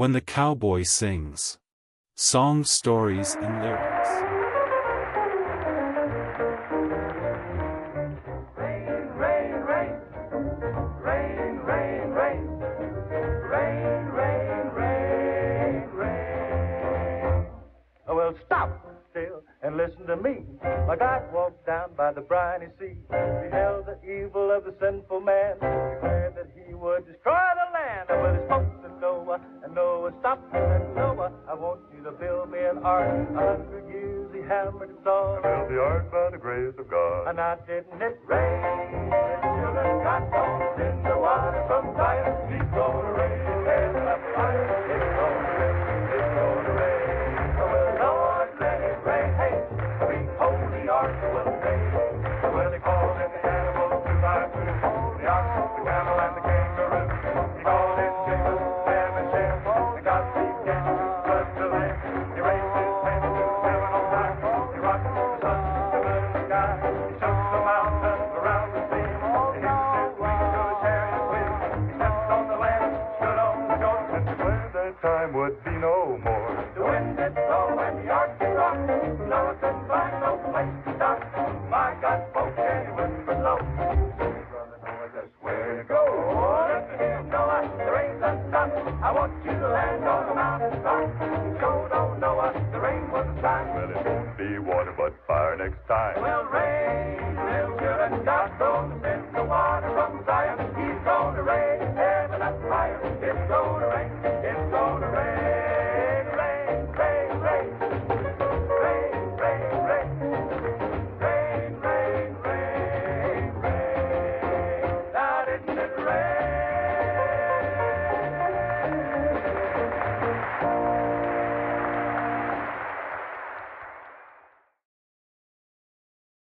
When the cowboy sings. Song stories and lyrics. Rain, rain, rain. Rain, rain, rain. Rain, rain, rain, rain. Oh, and listen to me. My God walked down by the briny sea, beheld the evil of the sinful man, declared that he would destroy want you to build me an ark. A hundred years he hammered and saw. Build the ark by the grace of God. And I didn't it rain? would be no more. The wind is blowing, the Arctic rock, none can find no place to dock. My God, folks, can you whisper low? Just where to go? Let me know the rain's unstopped. I want you to land on the mountain top. Sure don't know us, the rain was a sign. Well, it won't be water but fire next time. Well, rain, little good and God's gonna send the water from Zion. He's gonna rain heaven and fire. It's gonna